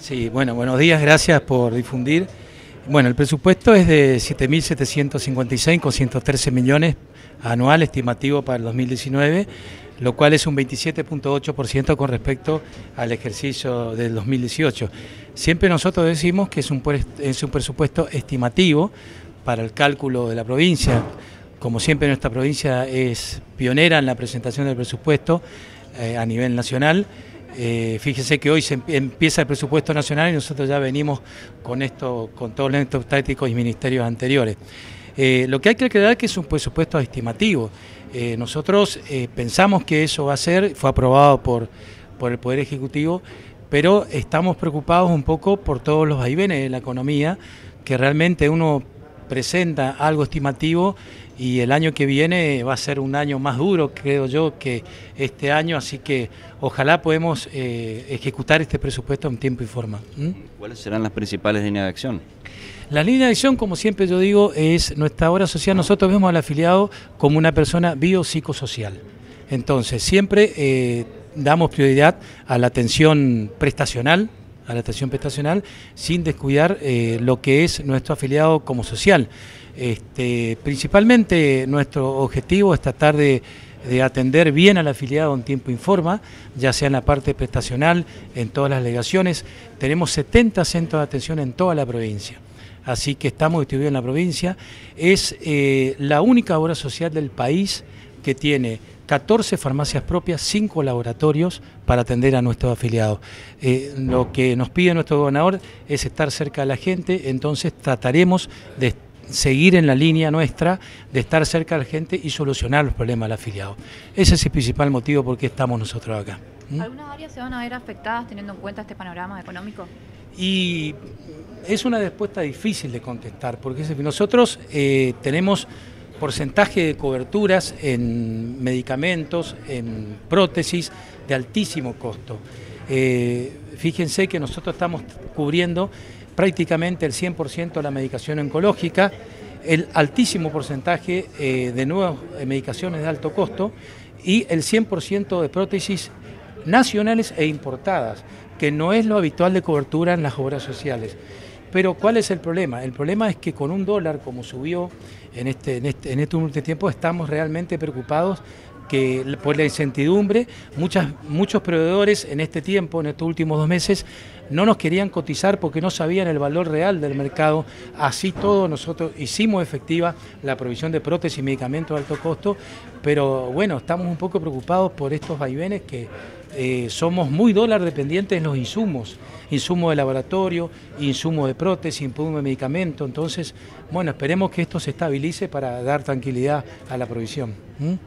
Sí, bueno, buenos días, gracias por difundir. Bueno, el presupuesto es de 7.756 con 113 millones anual estimativo para el 2019, lo cual es un 27.8% con respecto al ejercicio del 2018. Siempre nosotros decimos que es un, es un presupuesto estimativo para el cálculo de la provincia. Como siempre nuestra provincia es pionera en la presentación del presupuesto eh, a nivel nacional, eh, fíjese que hoy se empieza el presupuesto nacional y nosotros ya venimos con esto, con todos los entes tácticos y ministerios anteriores. Eh, lo que hay que aclarar es que es un presupuesto estimativo. Eh, nosotros pensamos que eso va a ser, fue aprobado por, por el Poder Ejecutivo, pero estamos preocupados un poco por todos los vaivenes de la economía, que realmente uno presenta algo estimativo y el año que viene va a ser un año más duro, creo yo, que este año, así que ojalá podemos eh, ejecutar este presupuesto en tiempo y forma. ¿Cuáles serán las principales líneas de acción? La línea de acción, como siempre yo digo, es nuestra obra social. Nosotros vemos al afiliado como una persona biopsicosocial. Entonces, siempre eh, damos prioridad a la atención prestacional, a la atención prestacional sin descuidar eh, lo que es nuestro afiliado como social. Este, principalmente nuestro objetivo es tratar de, atender bien al afiliado en tiempo informa, ya sea en la parte prestacional, en todas las delegaciones. Tenemos 70 centros de atención en toda la provincia así que estamos distribuidos en la provincia. Es eh, la única obra social del país que tiene 14 farmacias propias, 5 laboratorios para atender a nuestros afiliados. Eh, lo que nos pide nuestro gobernador es estar cerca de la gente, entonces trataremos de seguir en la línea nuestra de estar cerca de la gente y solucionar los problemas del afiliado. Ese es el principal motivo por qué estamos nosotros acá. ¿Mm? ¿Algunas áreas se van a ver afectadas teniendo en cuenta este panorama económico? Y es una respuesta difícil de contestar, porque nosotros eh, tenemos porcentaje de coberturas en medicamentos, en prótesis de altísimo costo. Eh, fíjense que nosotros estamos cubriendo prácticamente el 100% de la medicación oncológica, el altísimo porcentaje eh, de nuevas medicaciones de alto costo y el 100% de prótesis nacionales e importadas, que no es lo habitual de cobertura en las obras sociales. Pero ¿cuál es el problema? El problema es que con un dólar como subió en este, en este, en este último tiempo estamos realmente preocupados que por la incertidumbre, muchas, muchos proveedores en este tiempo, en estos últimos dos meses, no nos querían cotizar porque no sabían el valor real del mercado. Así todo nosotros hicimos efectiva la provisión de prótesis y medicamentos de alto costo, pero bueno, estamos un poco preocupados por estos vaivenes que eh, somos muy dólar dependientes en los insumos, insumos de laboratorio, insumos de prótesis, insumos de medicamento. Entonces, bueno, esperemos que esto se estabilice para dar tranquilidad a la provisión.